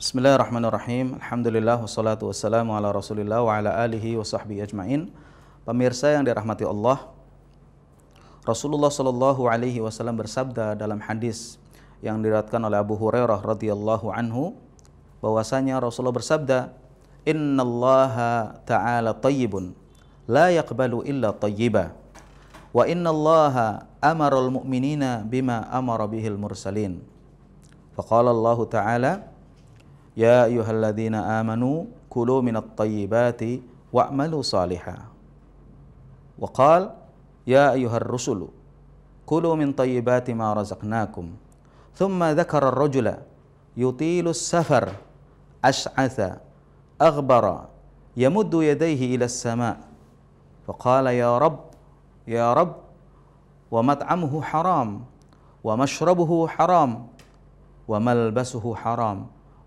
Bismillahirrahmanirrahim. Alhamdulillah wassalatu wassalamu ala Rasulillah wa ala alihi wa sahbihi ajmain. Pemirsa yang dirahmati Allah, Rasulullah Shallallahu alaihi wasallam bersabda dalam hadis yang diriwayatkan oleh Abu Hurairah radhiyallahu anhu bahwasanya Rasulullah bersabda, "Innallaha ta'ala tayyibun la yaqbalu illa tayyiba." Wa innallaha al-mu'minina bima amara bihil mursalin. Faqala Allah Ta'ala, Ya ayyuhalladzina amanu kulu minat tayyibati wa'malu salihah. Wa qala ya ayyuhar rusulu kulu min tayyibati ma razaqnakum. Thumma dzakara ar-rajula yutilu as-safar ash'atha aghbara yamuddu yadayhi ila as-sama' faqala ya rab ya rab wa mat'amuhu haram wa mashrabuhu haram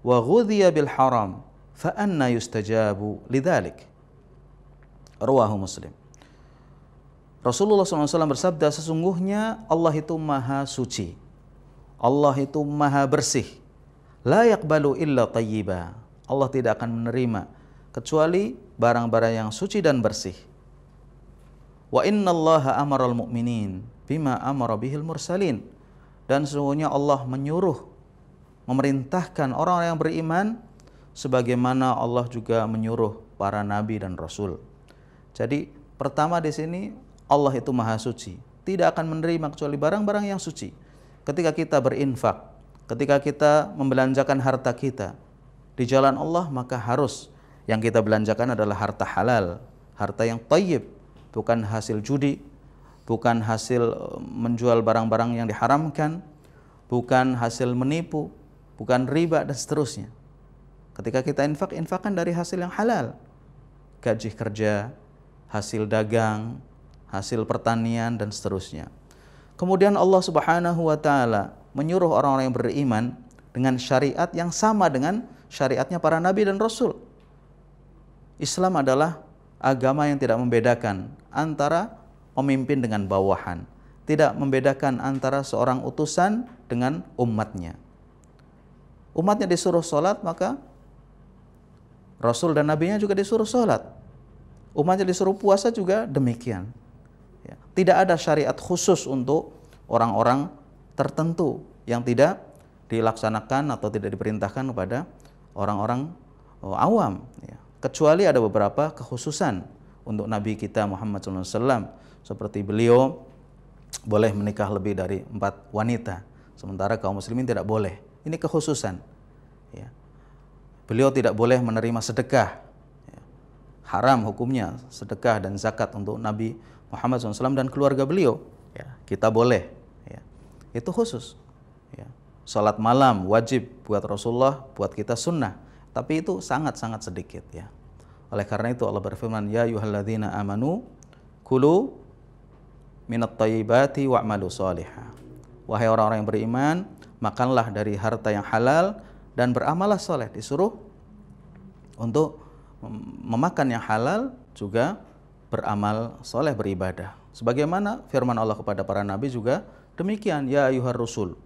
wa ghudhiya bil haram fa anna yustajabu lidzalik rawahu muslim. Rasulullah SAW bersabda sesungguhnya Allah itu maha suci. Allah itu maha bersih. La yaqbalu illa tayyiba. Allah tidak akan menerima kecuali barang-barang yang suci dan bersih. Wa innallaha amaral mu'minin bima amara bihil mursalin. Dan sesungguhnya Allah menyuruh memerintahkan orang-orang yang beriman sebagaimana Allah juga menyuruh para nabi dan rasul. Jadi pertama di sini Allah itu maha suci, tidak akan menerima kecuali barang-barang yang suci. Ketika kita berinfak, ketika kita membelanjakan harta kita di jalan Allah maka harus yang kita belanjakan adalah harta halal, harta yang tayyib, bukan hasil judi, bukan hasil eh, menjual barang-barang yang diharamkan, bukan hasil menipu, bukan riba dan seterusnya. Ketika kita infak, infakkan dari hasil yang halal. Gaji kerja, hasil dagang, hasil pertanian dan seterusnya. Kemudian Allah Subhanahu wa taala menyuruh orang-orang yang beriman dengan syariat yang sama dengan syariatnya para nabi dan rasul. Islam adalah agama yang tidak membedakan antara pemimpin dengan bawahan, tidak membedakan antara seorang utusan dengan umatnya umatnya disuruh sholat maka Rasul dan Nabi-Nya juga disuruh sholat. Umatnya disuruh puasa juga demikian. Ya. Tidak ada syariat khusus untuk orang-orang tertentu yang tidak dilaksanakan atau tidak diperintahkan kepada orang-orang oh, awam. Ya. Kecuali ada beberapa kekhususan untuk Nabi kita Muhammad SAW. Seperti beliau boleh menikah lebih dari empat wanita. Sementara kaum muslimin tidak boleh ini kekhususan. Ya. Beliau tidak boleh menerima sedekah. Ya. Haram hukumnya sedekah dan zakat untuk Nabi Muhammad SAW dan keluarga beliau. Ya. Kita boleh. Ya. Itu khusus. Ya. Salat malam wajib buat Rasulullah, buat kita sunnah. Tapi itu sangat-sangat sedikit. Ya. Oleh karena itu Allah berfirman, Ya yuhalladzina amanu kulu minat tayyibati wa'malu salihah. Wahai orang-orang yang beriman, makanlah dari harta yang halal dan beramallah soleh. Disuruh untuk memakan yang halal juga beramal soleh beribadah. Sebagaimana firman Allah kepada para nabi juga demikian ya ayuhar rusul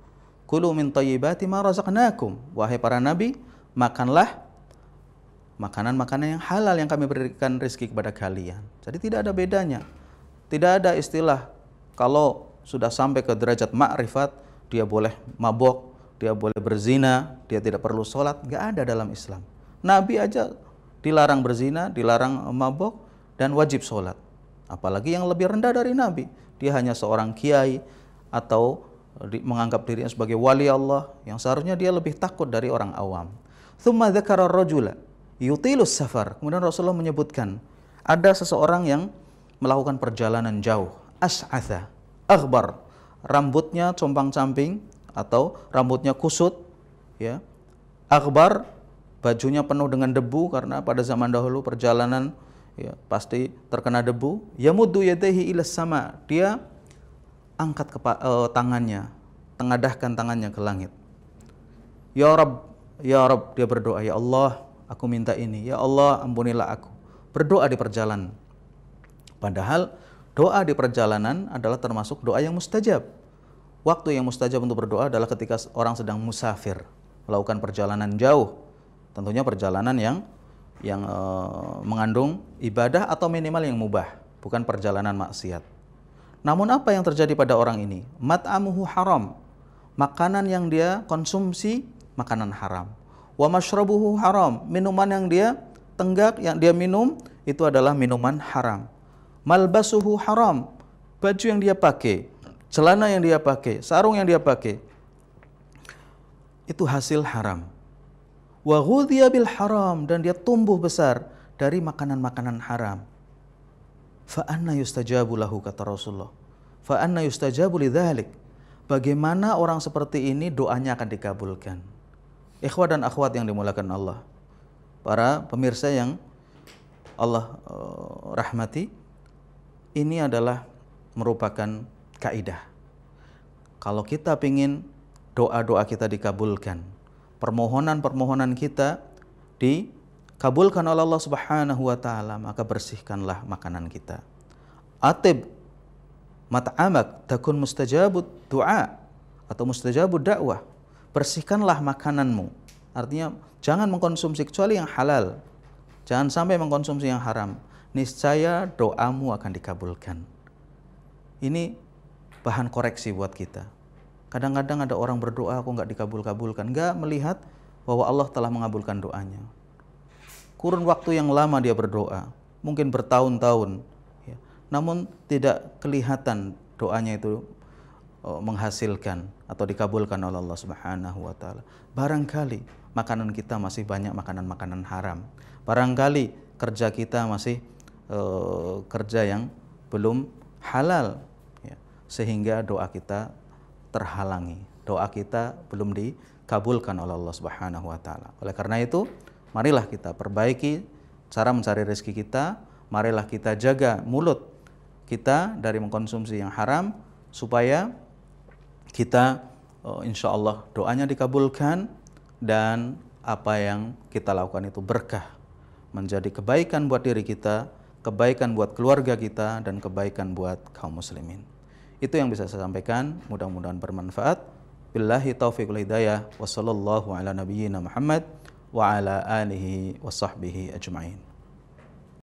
kulu min tayyibati ma razaqnakum. Wahai para nabi makanlah makanan-makanan yang halal yang kami berikan rezeki kepada kalian. Jadi tidak ada bedanya. Tidak ada istilah kalau sudah sampai ke derajat makrifat dia boleh mabok, dia boleh berzina, dia tidak perlu sholat, nggak ada dalam Islam. Nabi aja dilarang berzina, dilarang mabok, dan wajib sholat. Apalagi yang lebih rendah dari Nabi, dia hanya seorang kiai atau menganggap dirinya sebagai wali Allah yang seharusnya dia lebih takut dari orang awam. Thumma dzakara rajula yutilus safar. Kemudian Rasulullah menyebutkan ada seseorang yang melakukan perjalanan jauh, as'atha, akhbar, rambutnya compang-camping atau rambutnya kusut ya. Akbar bajunya penuh dengan debu karena pada zaman dahulu perjalanan ya pasti terkena debu. Ya muddu yadayhi ila sama dia angkat ke, uh, tangannya tengadahkan tangannya ke langit. Ya rab ya rab dia berdoa ya Allah aku minta ini. Ya Allah ampunilah aku. Berdoa di perjalanan. Padahal Doa di perjalanan adalah termasuk doa yang mustajab. Waktu yang mustajab untuk berdoa adalah ketika orang sedang musafir, melakukan perjalanan jauh, Tentunya perjalanan yang yang uh, mengandung ibadah atau minimal yang mubah, bukan perjalanan maksiat. Namun apa yang terjadi pada orang ini? Mat'amuhu haram. Makanan yang dia konsumsi makanan haram. Wa mashrabuhu haram. Minuman yang dia tenggak yang dia minum itu adalah minuman haram. Malbasuhu haram. Baju yang dia pakai, celana yang dia pakai, sarung yang dia pakai itu hasil haram wa bil haram dan dia tumbuh besar dari makanan-makanan haram. Fa anna yustajabu lahu kata Rasulullah. Fa anna yustajabu. Bagaimana orang seperti ini doanya akan dikabulkan? Ikhwah dan akhwat yang dimulakan Allah. Para pemirsa yang Allah uh, rahmati, ini adalah merupakan kaidah. Kalau kita ingin doa-doa kita dikabulkan, permohonan-permohonan kita dikabulkan oleh Allah Subhanahu wa taala, maka bersihkanlah makanan kita. Atib mat'amak takun mustajabud doa atau mustajabud dakwah. Bersihkanlah makananmu. Artinya jangan mengkonsumsi kecuali yang halal. Jangan sampai mengkonsumsi yang haram. Niscaya doamu akan dikabulkan. Ini bahan koreksi buat kita Kadang-kadang ada orang berdoa aku nggak dikabul-kabulkan, nggak melihat bahwa Allah telah mengabulkan doanya. Kurun waktu yang lama dia berdoa, mungkin bertahun-tahun, ya. namun tidak kelihatan doanya itu oh, menghasilkan atau dikabulkan oleh Allah Subhanahu wa taala. Barangkali makanan kita masih banyak makanan-makanan haram. Barangkali kerja kita masih uh, kerja yang belum halal. Sehingga doa kita terhalangi. Doa kita belum dikabulkan oleh Allah Subhanahu wa taala. Oleh karena itu, marilah kita perbaiki cara mencari rezeki kita, marilah kita jaga mulut kita dari mengkonsumsi yang haram supaya kita oh, insya Allah doanya dikabulkan dan apa yang kita lakukan itu berkah menjadi kebaikan buat diri kita, kebaikan buat keluarga kita dan kebaikan buat kaum muslimin. Itu yang bisa saya sampaikan, mudah-mudahan bermanfaat. Billahi taufiqul hidayah wa sallallahu ala nabiyyina Muhammad wa ala alihi wa sahbihi ajma'in.